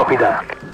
Copy that.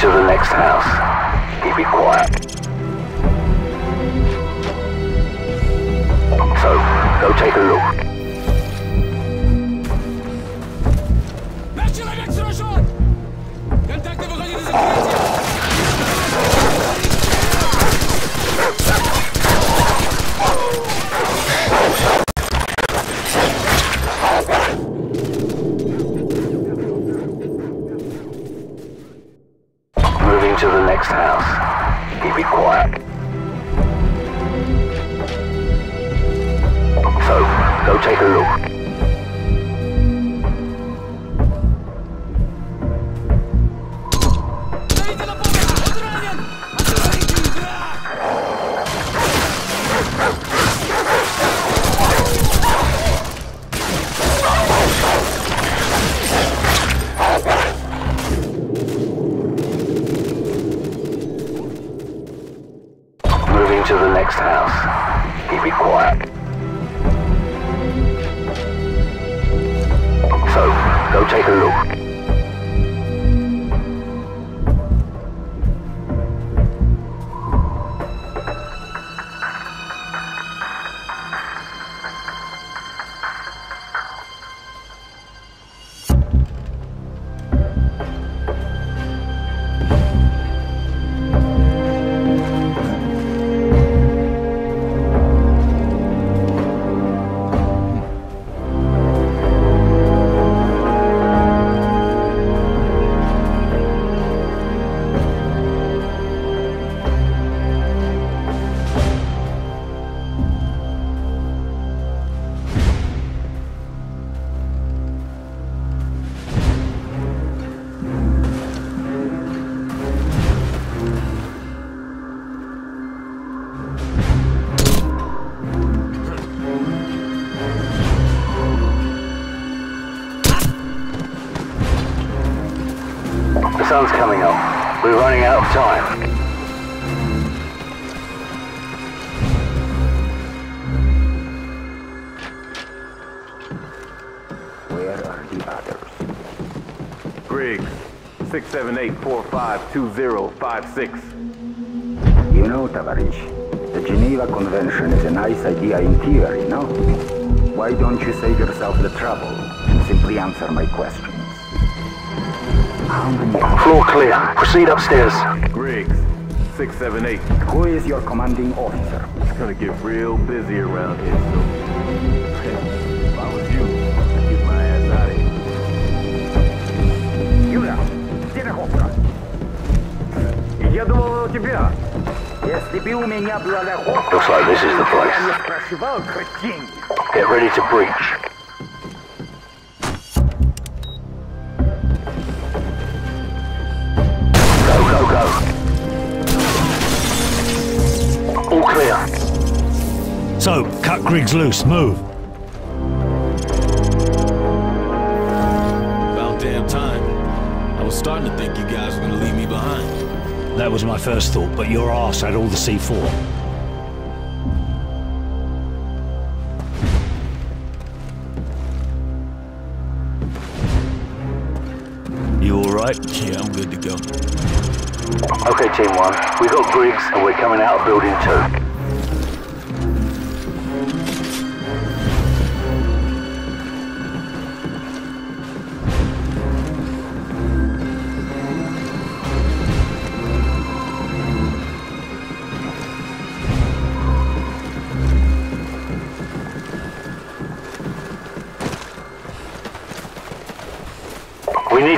to the next house. Keep it quiet. So, go take a look. sun's coming up. We're running out of time. Where are the others? Griggs, 678-452056. You know, Tavarish, the Geneva Convention is a nice idea in theory, no? Why don't you save yourself the trouble and simply answer my question? How many Floor clear. Proceed upstairs. Griggs, 678. Who is your commanding officer? It's gonna get real busy around here, so... if I was you, I'd get my ass out of here. Юля, где охота? Я думал у тебя. Если бы у меня была охота, Looks like this is the place. я не спрашивал про деньги. Get ready to breach. So, cut Griggs loose, move. About damn time. I was starting to think you guys were gonna leave me behind. That was my first thought, but your ass had all the C4. You alright? Yeah, I'm good to go. Okay, Team 1. We got Griggs and we're coming out of Building 2.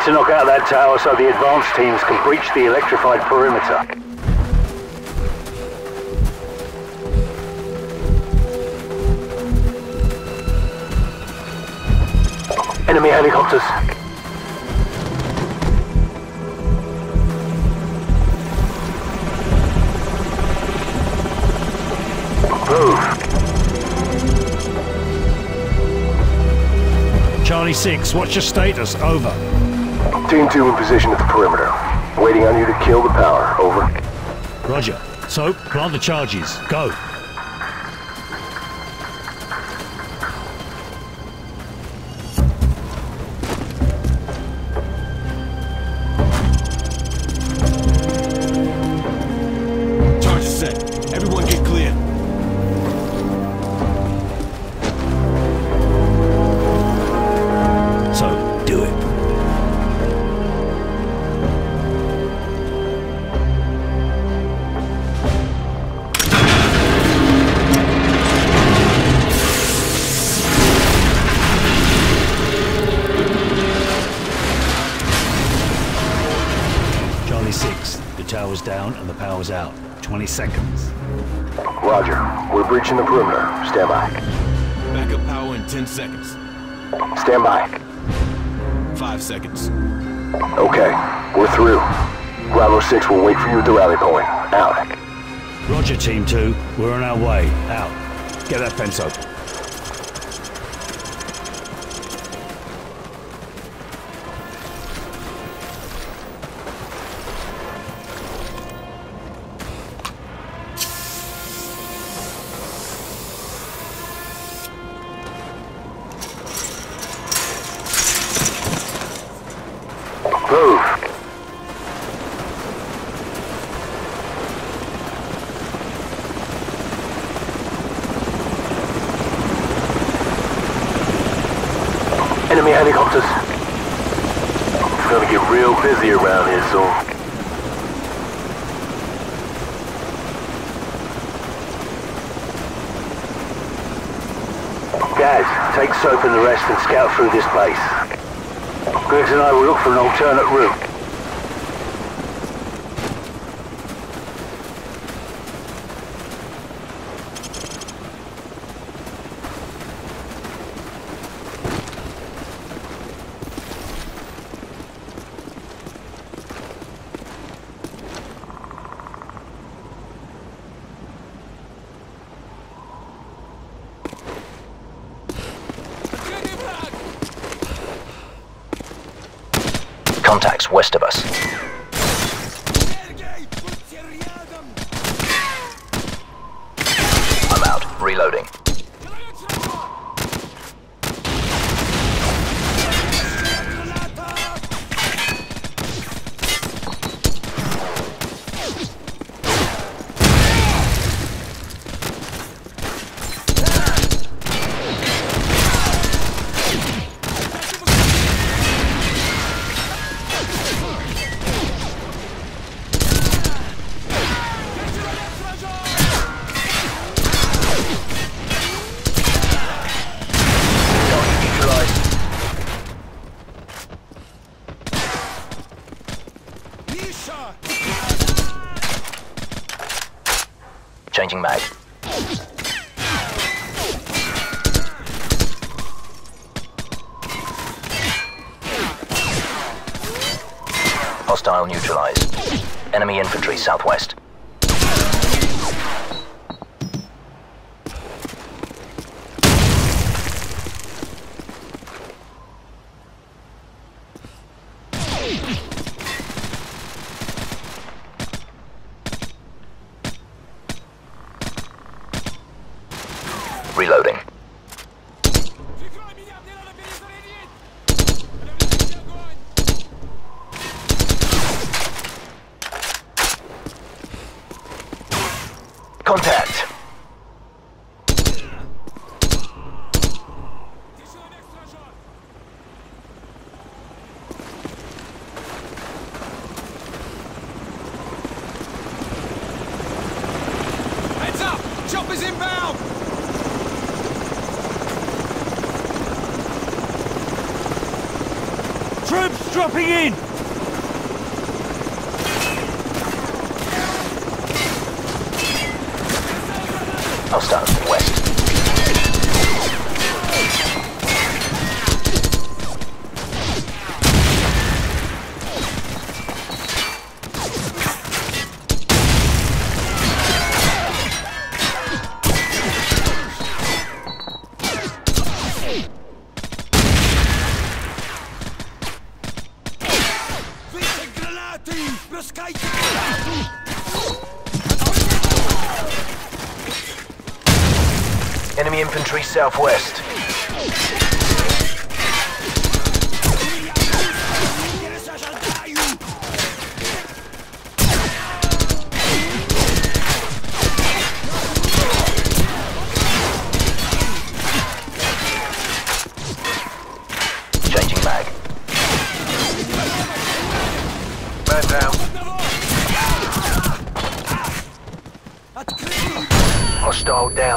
To knock out that tower so the advanced teams can breach the electrified perimeter. Enemy helicopters. Move. Charlie 6, what's your status? Over. Team 2 in position at the perimeter. Waiting on you to kill the power. Over. Roger. So, plant the charges. Go. We're the perimeter. Stand by. Backup power in 10 seconds. Stand by. 5 seconds. Okay. We're through. Bravo 6 will wait for you at the rally point. Out. Roger, Team 2. We're on our way. Out. Get that fence open. Take Soap and the rest and scout through this place. Griggs and I will look for an alternate route. Contacts west of Changing mag. Hostile neutralized. Enemy infantry southwest. Contact. Heads up! Chopper's inbound! Troops dropping in!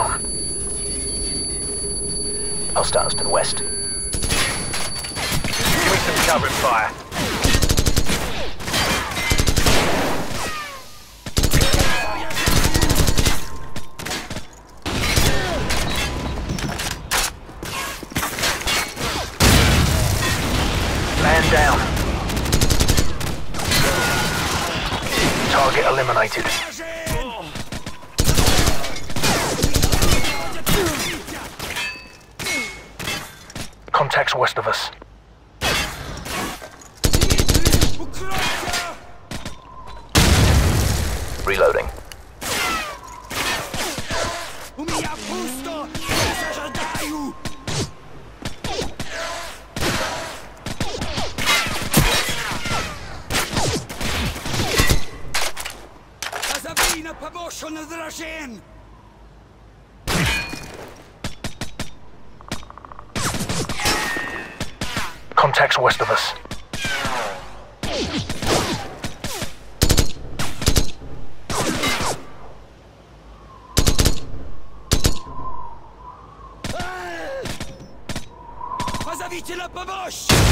Down. Hostiles to the west. Give me some covering fire. Man down. Target eliminated. West of us. tracks west of us.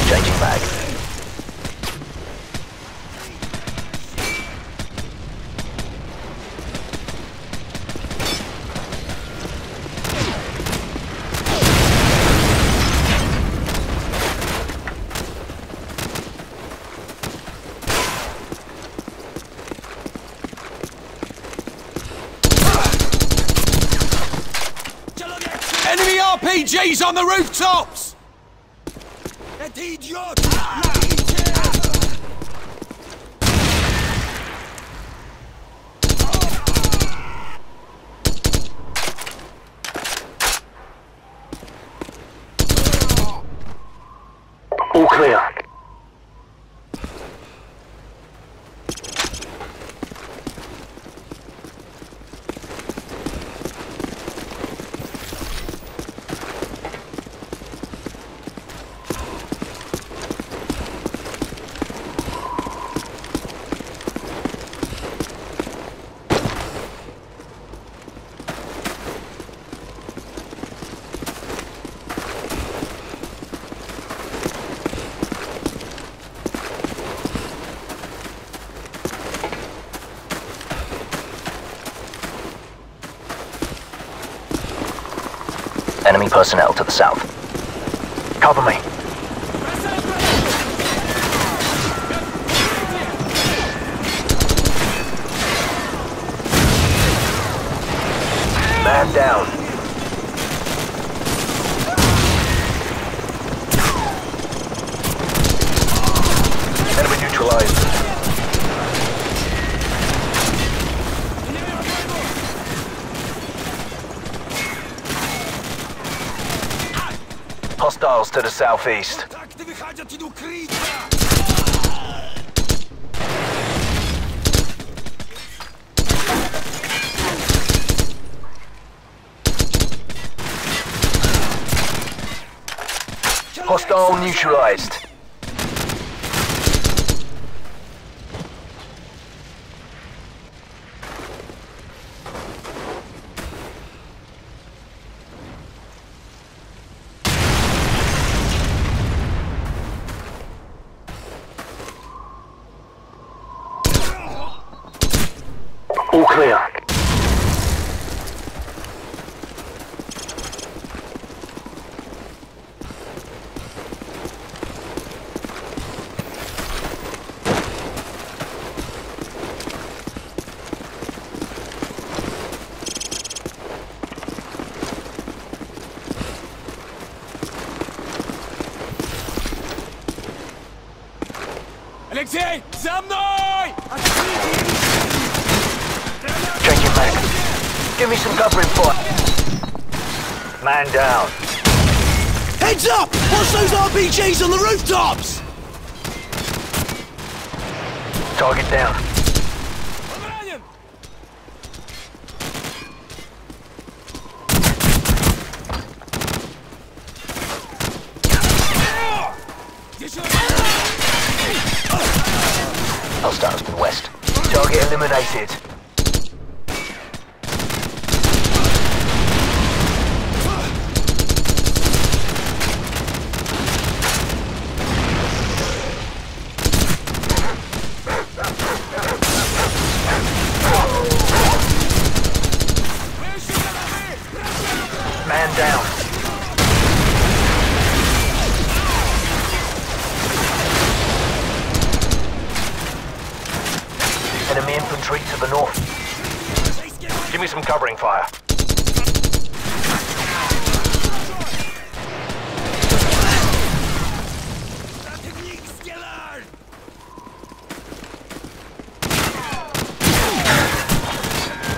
Changing back. RPGs on the rooftops! All clear. Enemy personnel to the south. Cover me. Man down. Enemy neutralized. hostiles to the southeast. Hostile neutralized. Алексей, за мной! Changing back. Give me some covering fire. Man down. Heads up! Watch those RPGs on the rooftops! Target down.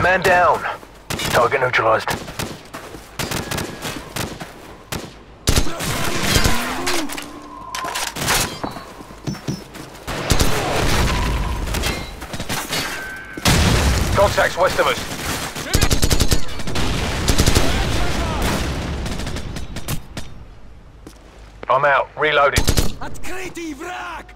Man down. Target neutralized. Contacts west of us. I'm out. Reloading. Открытый враг!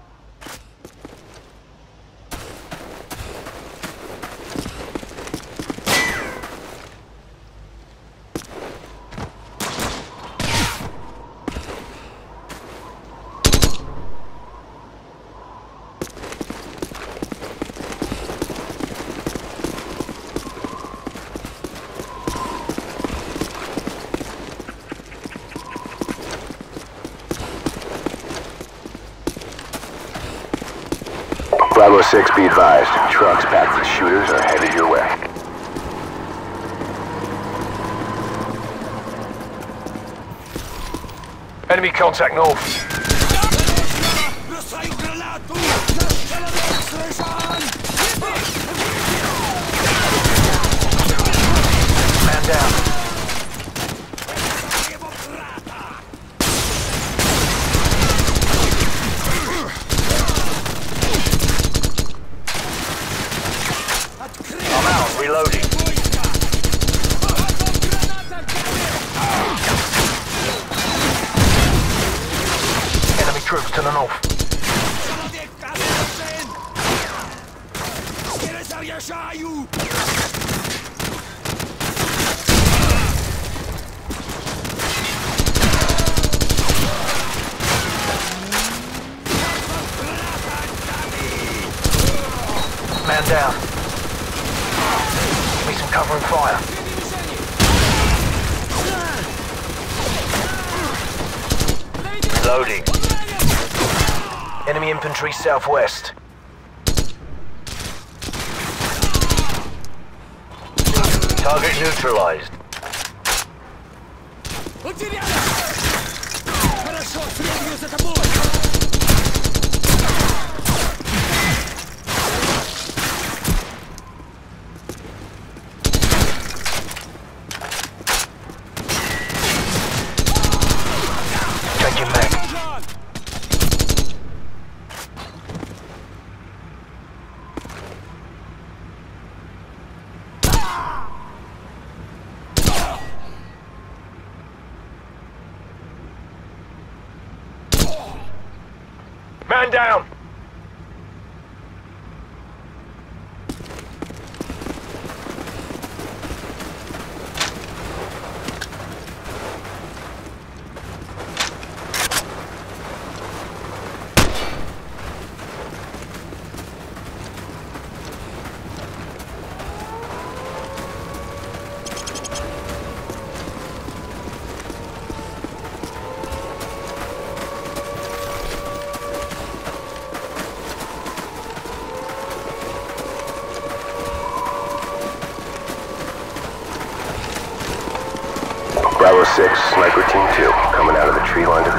Bravo 6, be advised. Trucks packed with shooters are headed your way. Enemy contact north. Man down. infantry southwest. Target neutralized. Потеряли! Хорошо, среднюю за тобой! Man down!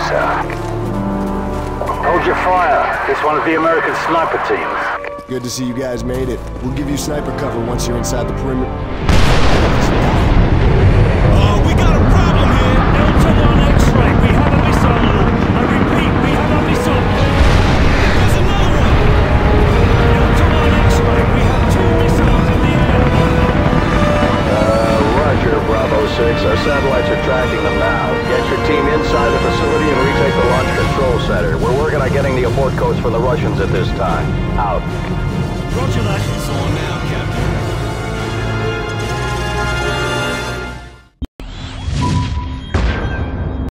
Tree line to the south. Hold your fire. It's one of the American sniper teams. Good to see you guys made it. We'll give you sniper cover once you're inside the perimeter. Oh, we got a problem here! Delta 1 X-ray, we